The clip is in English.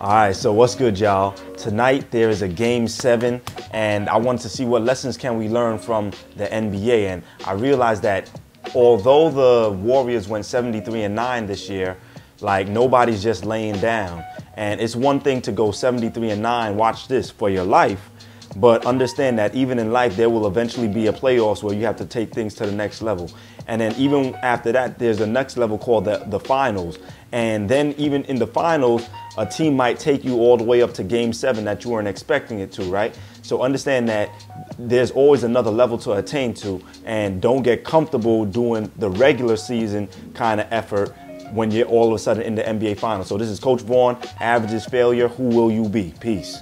All right, so what's good, y'all? Tonight there is a game seven, and I wanted to see what lessons can we learn from the NBA. And I realized that although the Warriors went 73 and 9 this year, like nobody's just laying down. And it's one thing to go 73 and 9, watch this, for your life. But understand that even in life, there will eventually be a playoffs where you have to take things to the next level. And then even after that, there's a next level called the, the finals. And then even in the finals, a team might take you all the way up to game seven that you weren't expecting it to, right? So understand that there's always another level to attain to. And don't get comfortable doing the regular season kind of effort when you're all of a sudden in the NBA finals. So this is Coach Vaughn, averages failure. Who will you be? Peace.